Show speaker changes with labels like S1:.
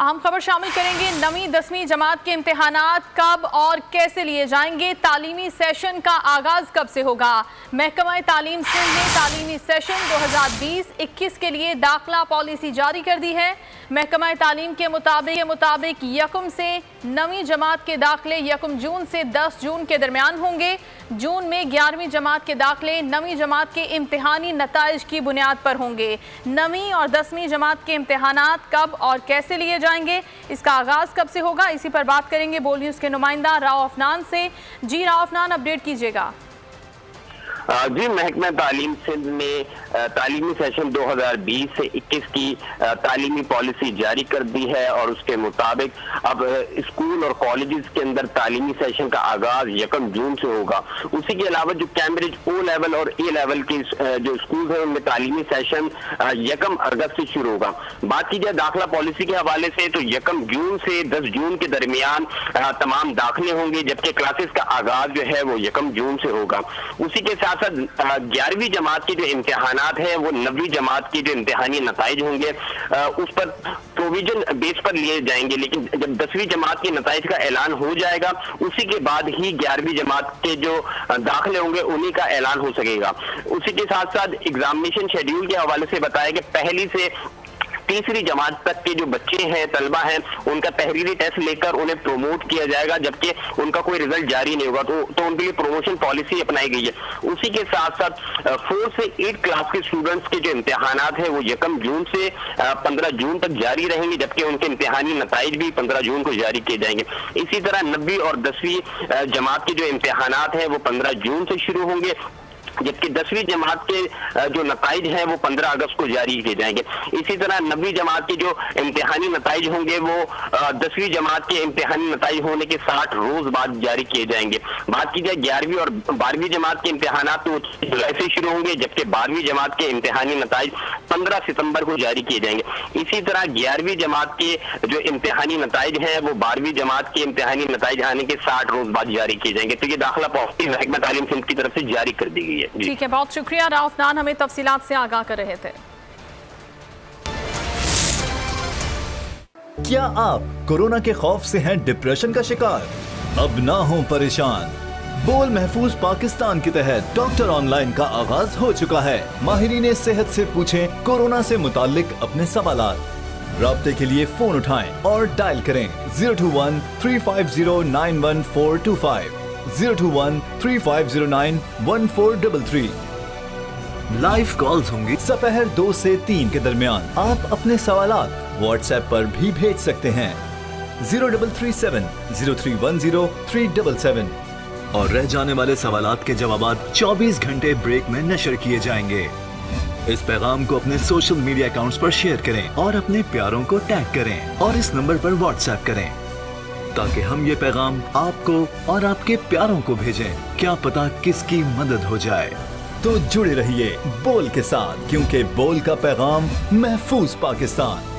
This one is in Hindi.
S1: अहम खबर शामिल करेंगे नवी दसवीं जमात के इम्तहान कब और कैसे लिए जाएँगे? तालीमी सेशन का आगाज़ कब से होगा? महकमा तालीम सिंह ने तालीमी सेशन 2020-21 के लिए दाखिला पॉलिसी जारी कर दी है। महकमा तालीम के मुताबिक के मुताबिक यकम से नवी जमात के दाखिले यकम जून से 10 जून के दरमियान होंगे। जून में ग्यारहवीं जमात के दाखिले नवी जमात के इम्तहानी नतज की बुनियाद पर होंगे। नवी और दसवीं जमात के इम्तहान कब और कैसे लिए जाएँगे, इसका आगाज़ कब से होगा, इसी पर बात करेंगे। बोल न्यूज़ के नुमाइंदा राव अफनान से। जी राव अफनान, अपडेट कीजिएगा।
S2: जी, महकमा तालीम सिंध ने तालीमी सेशन 2020 से 21 की तालीमी पॉलिसी जारी कर दी है और उसके मुताबिक अब स्कूल और कॉलेजेस के अंदर तालीमी सेशन का आगाज़ यकम जून से होगा। उसी के अलावा जो कैम्ब्रिज ओ लेवल और ए लेवल के जो स्कूल हैं, उनमें तालीमी सेशन यकम अगस्त से शुरू होगा। बात की जाए दाखिला पॉलिसी के हवाले से तो यकम जून से दस जून के दरमियान तमाम दाखिले होंगे, जबकि क्लासेस का आगाज़ जो है वो यकम जून से होगा। उसी के साथ साथ ग्यारहवीं जमात के जो इम्तहान है, वो नबी जमात के जो इम्तहानी नतज होंगे। उस पर प्रोविज़न बेस पर लिए जाएँगे, लेकिन जब दसवीं जमात के नतज का ऐलान हो जाएगा, उसी के बाद ही ग्यारहवीं जमात के जो दाखिले होंगे, उन्हीं का ऐलान हो सकेगा। उसी के साथ साथ एग्जामिनेशन शेड्यूल के हवाले से बताया कि पहली से तीसरी जमात तक के जो बच्चे हैं तलबा हैं उनका तहरीरी टेस्ट लेकर उन्हें प्रोमोट किया जाएगा जबकि उनका कोई रिज़ल्ट जारी नहीं होगा। तो, तो उनके लिए प्रोमोशन पॉलिसी अपनाई गई है। उसी के साथ साथ फोर से एट क्लास के स्टूडेंट्स के जो इम्तहान है वो यकम जून से पंद्रह जून तक जारी रहेंगे जबकि उनके इम्तहानी नतज भी पंद्रह जून को जारी किए जाएँगे। इसी तरह नब्बी और दसवीं जमात के जो इम्तहान हैं वो पंद्रह जून से शुरू होंगे। जबकि दसवीं जमात के जो नतज हैं, वो पंद्रह अगस्त को जारी किए जाएँगे। इसी तरह नबी जमात के जो इम्तहानी नतज होंगे, वो दसवीं जमात के इम्तहानी नतज होने के साठ रोज बाद जारी किए जाएँगे। बात की जाए ग्यारहवीं और बारहवीं जमात के इम्तहान तो जुलाई से शुरू होंगे, जबकि बारहवीं जमात के इम्तहानी नतज पंद्रह सितंबर को जारी किए जाएँगे। इसी तरह ग्यारहवीं जमात के जो इम्तहानी नतज हैं, वो बारहवीं जमात के इम्तहानी नतज आने के साठ रोज बाद जारी किए जाएँगे। तो ये दाखिला पॉलिसी महकमा तालीम सिंध की तरफ़ से जारी कर दी गई है।
S1: ठीक है बहुत शुक्रिया। राउफ नान हमें तफसीलात से आगाह कर रहे थे।
S3: क्या आप कोरोना के खौफ से हैं डिप्रेशन का शिकार? अब ना हो परेशान। बोल महफूज पाकिस्तान के तहत डॉक्टर ऑनलाइन का आगाज़ हो चुका है। माहिरीन सेहत से पूछें कोरोना से मुतालिक अपने सवाल रबते के लिए फ़ोन उठाएँ और डायल करें। Zero two one three five zero nine one four two five. Zero two one three five zero nine one four double three live calls होंगी सपहर दो से तीन के दरमियान। आप अपने सवाल व्हाट्सएप पर भी भेज सकते हैं। Zero double three seven zero three one zero three double seven और रह जाने वाले सवाल के जवाब 24 घंटे ब्रेक में नशर किए जाएँगे। इस पैगाम को अपने सोशल मीडिया अकाउंट्स पर शेयर करें और अपने प्यारों को टैग करें और इस नंबर पर व्हाट्सएप करें। ताकि हम ये पैगाम आपको और आपके प्यारों को भेजें। क्या पता किसकी मदद हो जाए। तो जुड़े रहिए बोल के साथ, क्योंकि बोल का पैगाम महफूज पाकिस्तान।